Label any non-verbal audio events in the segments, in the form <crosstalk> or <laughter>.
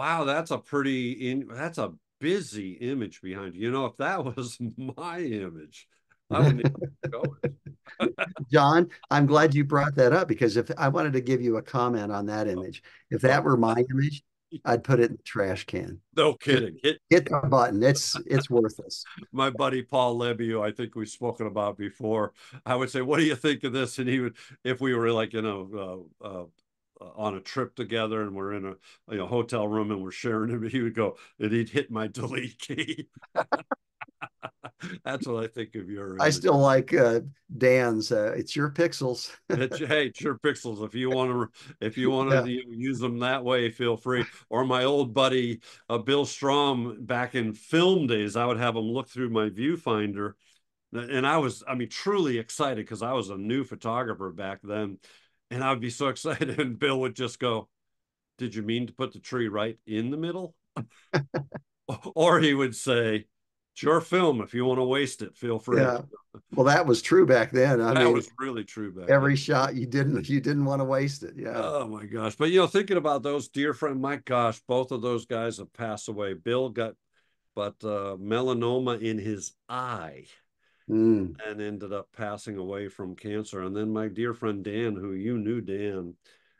wow, that's a pretty in that's a busy image behind you. You know, if that <laughs> was my image, I wouldn't go. <laughs> John, I'm glad you brought that up because if I wanted to give you a comment on that image, if that were my image, I'd put it in the trash can. No kidding. Hit, hit the button. It's it's worthless. My buddy Paul Levy, I think we've spoken about before, I would say, "What do you think of this?" And he would, if we were like you know uh, uh, on a trip together and we're in a you know hotel room and we're sharing it, <laughs> he would go and he'd hit my delete key. <laughs> That's what I think of your. I still like uh, Dan's. Uh, it's your pixels. it's, <laughs> hey, it's your pixels. If you want to, if you want to yeah. use them that way, feel free. Or my old buddy uh, Bill Strom, back in film days, I would have him look through my viewfinder, and I was, I mean, truly excited because I was a new photographer back then, and I would be so <laughs> excited, and Bill would just go, "Did you mean to put the tree right in the middle?" <laughs> or he would say it's your film. If you want to waste it, feel free. Yeah. Well, that was true back then. I that mean, was really true back every then. shot you didn't you didn't want to waste it. Yeah. Oh my gosh. But you know, thinking about those dear friend, my gosh, both of those guys have passed away. Bill got but uh, melanoma in his eye mm. and ended up passing away from cancer. And then my dear friend Dan, who you knew Dan,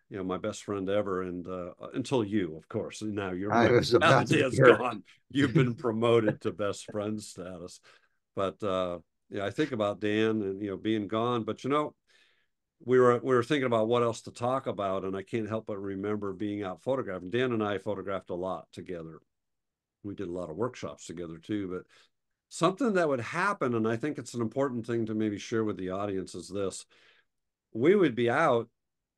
you know, my best friend ever, and uh, until you, of course. Now you're I was about Dan's gone. You've been promoted to best friend status. But uh, yeah, I think about Dan and you know being gone. But you know, we were we were thinking about what else to talk about, and I can't help but remember being out photographing. Dan and I photographed a lot together. We did a lot of workshops together too. But something that would happen, and I think it's an important thing to maybe share with the audience is this: we would be out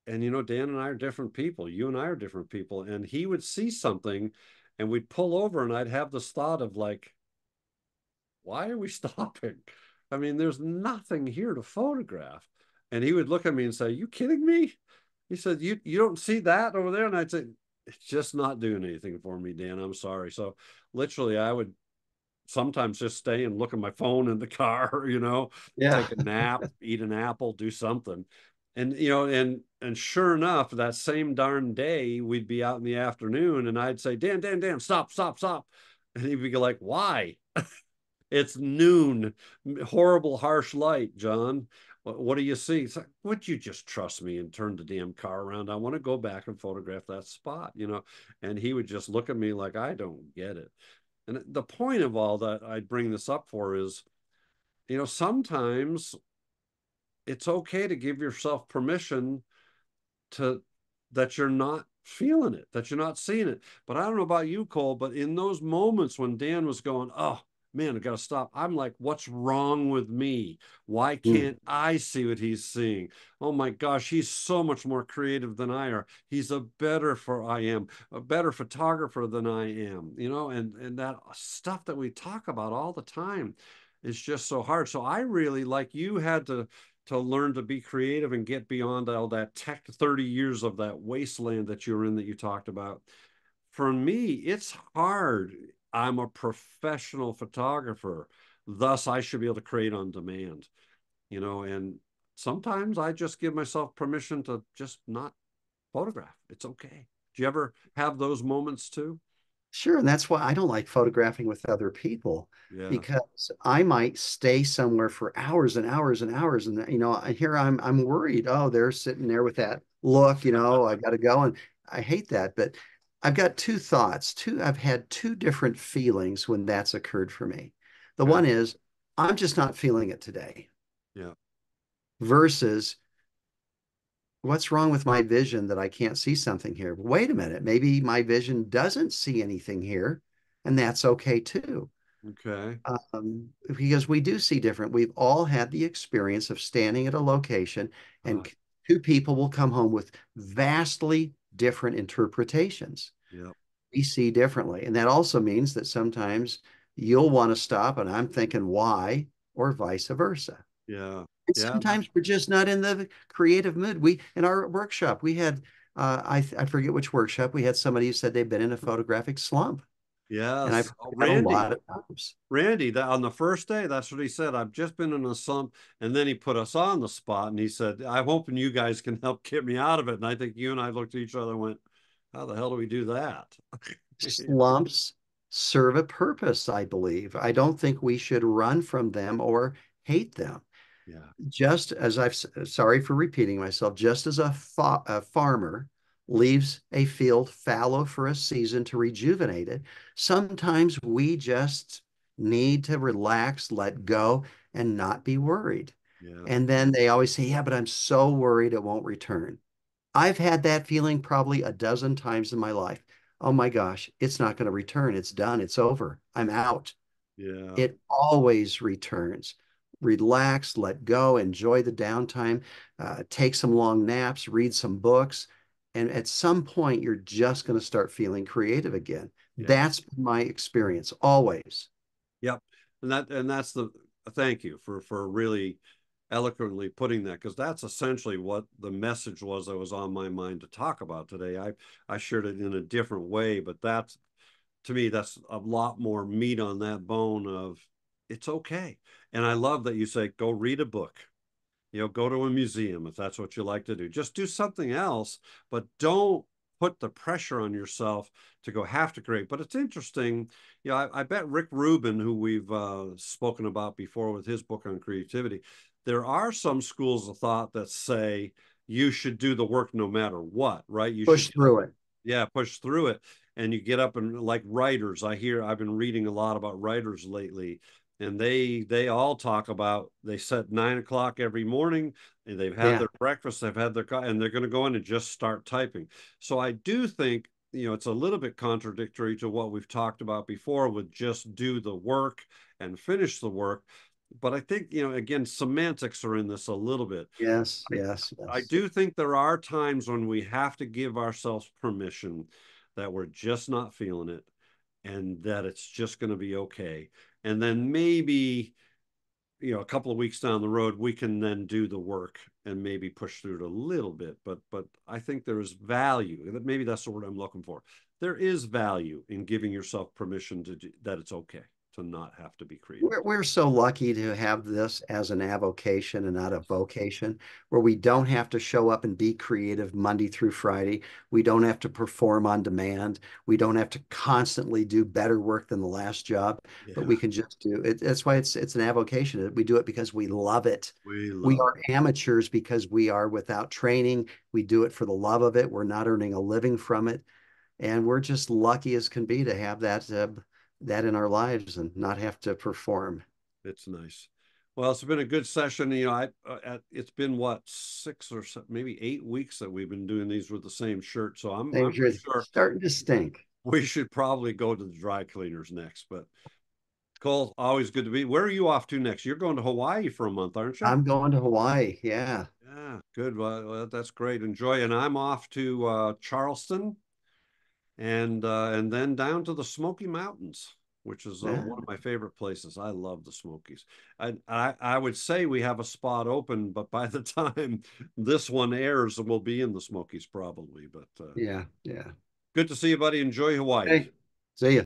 and you know dan and i are different people. You and i are different people and he would see something and we'd pull over and i'd have this thought of like why are we <laughs> stopping? I mean there's nothing here to photograph. And he would look at me and say you kidding me? He said you you don't see that over there? And i'd say it's just not doing anything for me dan. I'm sorry. So literally i would sometimes just stay and look at my phone in the <laughs> car you know yeah. take a nap <laughs> eat an apple do something. And you know and and sure enough that same darn day we'd be out in the afternoon and i'd say dan dan dan stop stop stop. And he'd be like why? <laughs> It's noon horrible harsh light john. What do you see? It's like would you just trust me and turn the damn car around? I want to go back and photograph that spot you know? And he would just look at me like i don't get it and the point of all that i bring this up for is you know sometimes it's okay to give yourself permission to that you're not feeling it, that you're not seeing it. But I don't know about you, Cole, but in those moments when Dan was going, oh, man, I got to stop. I'm like, what's wrong with me? Why hmm. can't mm. I see what he's seeing? Oh my gosh, he's so much more creative than I are. He's a better for I am, a better photographer than I am, you know, and, and that stuff that we talk about all the time is just so hard. So I really like you had to to learn to be creative and get beyond all that tech 30 years of that wasteland that you're in that you talked about. For me, it's hard. I'm a professional photographer. Thus, I should be able to create on demand, you know, and sometimes I just give myself permission to just not photograph. It's okay. Do you ever have those moments too? Sure, and that's why I don't like photographing with other people yeah. because I might stay somewhere for hours and hours and hours, and you know, here I'm I'm worried. Oh, they're sitting there with that look. You know, I got to go, and I hate that. But I've got two thoughts. Two, I've had two different feelings when that's occurred for me. The one is I'm just not feeling it today. Yeah. Versus what's wrong with my vision that I can't see something here? Wait a minute, maybe my vision doesn't see anything here, and that's okay too. Okay. Um, because we do see different. We've all had the experience of standing at a location, and uh, two people will come home with vastly different interpretations. Yeah. We see differently, and that also means that sometimes you'll want to stop, and I'm thinking why, or vice versa. Yeah. And yeah. sometimes we're just not in the creative mood. We in our workshop we had uh, I I forget which workshop we had somebody who said they've been in a photographic slump. Yeah, and I've oh, Randy, a lot of times. Randy, that on the first day, that's what he said. I've just been in a slump, and then he put us on the spot, and he said, "I'm hoping you guys can help get me out of it." And I think you and I looked at each other and went, How the hell do we do that? Slumps serve a purpose, I believe. I don't think we should run from them or hate them. Yeah. Just as I've, sorry for repeating myself, just as a, fa a farmer leaves a field fallow for a season to rejuvenate it, sometimes we just need to relax, let go, and not be worried. Yeah. And then they always say, Yeah, but I'm so worried it won't return. I've had that feeling probably a dozen times in my life. Oh my gosh, it's not going to return. It's done. It's over. I'm out. Yeah. It always returns. Relax, let go, enjoy the downtime, uh, take some long naps, read some books. And at some point, you're just going to start feeling creative again. Yeah. That's my experience always. Yep. And that and that's the thank you for for really eloquently putting that because that's essentially what the message was that was on my mind to talk about today. I I shared it in a different way, but that's to me that's a lot more meat on that bone of it's okay. And I love that you say go read a book. You know, go to a museum if that's what you like to do. Just do something else, but don't put the pressure on yourself to go have to create. But it's interesting. You know, I, I bet Rick Rubin, who we've uh, spoken about before with his book on creativity, there are some schools of thought that say you should do the work no matter what, right? You push should, through it. Yeah, push through it. And you get up and like writers, I hear I've been reading a lot about writers lately and they they all talk about they set nine o'clock every morning and they've had yeah. their breakfast they've had their and they're going to go in and just start typing so i do think you know it's a little bit contradictory to what we've talked about before with just do the work and finish the work but i think you know again semantics are in this a little bit. Yes yes, yes. i do think there are times when we have to give ourselves permission that we're just not feeling it and that it's just going to be okay. And then maybe you know a couple of weeks down the road we can then do the work and maybe push through it a little bit but but i think there is value that maybe that's the word i'm looking for. There is value in giving yourself permission to do, that it's okay to not have to be creative. We're, we're so lucky to have this as an avocation and not a vocation where we don't have to show up and be creative Monday through Friday. We don't have to perform on demand. We don't have to constantly do better work than the last job, yeah. but we can just do it. That's why it's it's an avocation. We do it because we love it. We, love we are amateurs because we are without training. We do it for the love of it. We're not earning a living from it. And we're just lucky as can be to have that uh, that in our lives and not have to perform. It's nice. Well, it's been a good session. You know, I, uh, it's been what six or maybe eight weeks that we've been doing these with the same shirt. So I'm, I'm sure starting to stink. We should probably go to the dry cleaners next. But Cole, always good to be. Where are you off to next? You're going to Hawaii for a month, aren't you? I'm going to Hawaii. Yeah. Yeah, good. Well, that's great. Enjoy. And I'm off to uh, Charleston and uh, and then down to the Smoky Mountains, which is uh, yeah. one of my favorite places. I love the Smokies. I, I, I would say we have a spot open, but by the <laughs> time this one airs, we'll be in the Smokies probably. But uh, yeah, yeah. Good to see you, buddy. Enjoy Hawaii. Hey, see you.